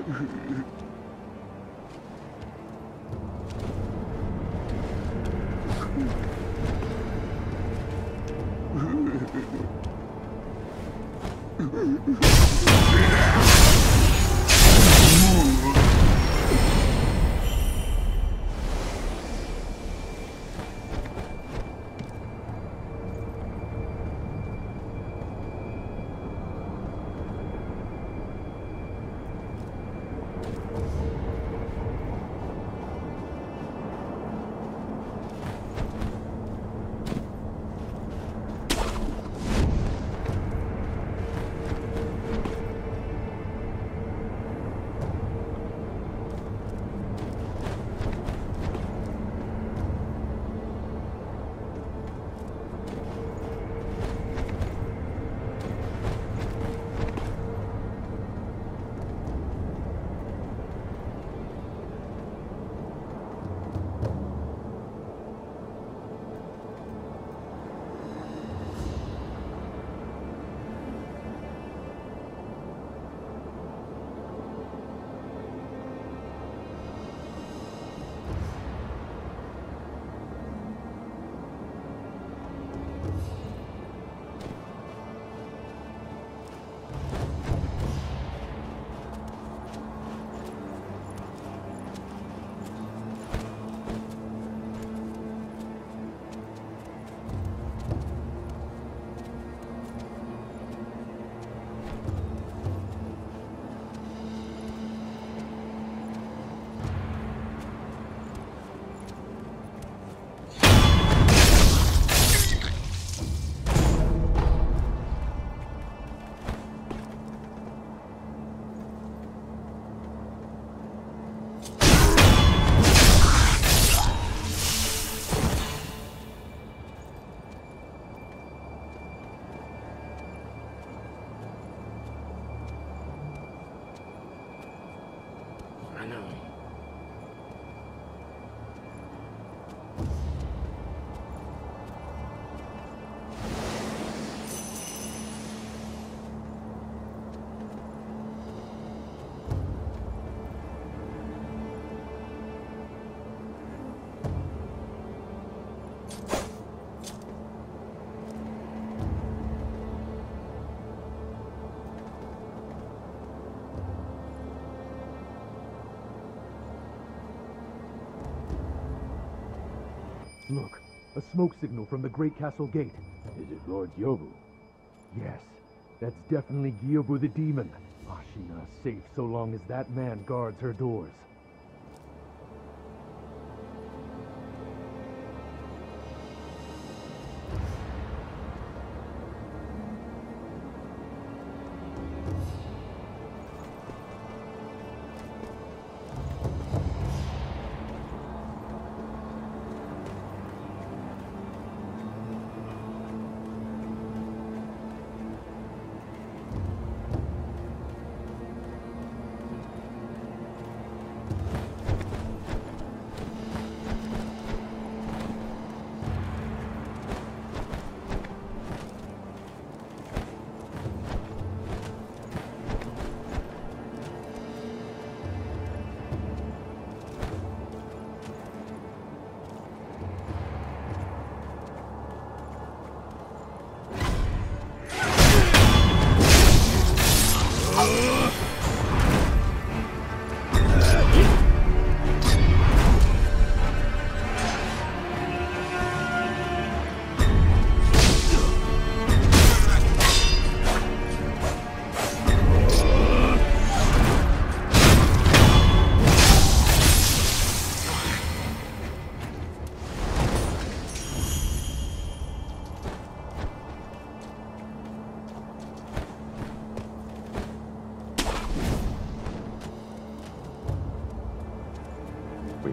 I know. Look, a smoke signal from the Great Castle Gate. Is it Lord Gyobu? Yes, that's definitely Gyobu the Demon. Ah, Ashina is safe so long as that man guards her doors.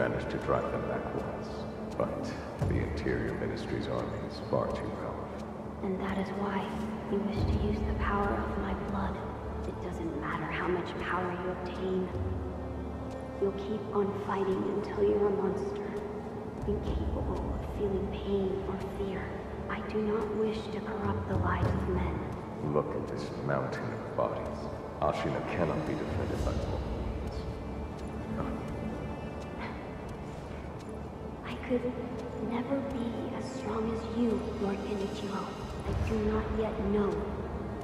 Managed to drive them back once, but the Interior Ministry's army is far too powerful. And that is why you wish to use the power of my blood. It doesn't matter how much power you obtain. You'll keep on fighting until you're a monster, incapable of feeling pain or fear. I do not wish to corrupt the lives of men. Look at this mountain of bodies. Ashina cannot be defended by more. Could never be as strong as you, Lord Genichiro. I do not yet know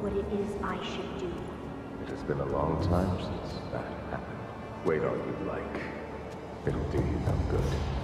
what it is I should do. It has been a long time since that happened. Wait all you like. It'll do you no good.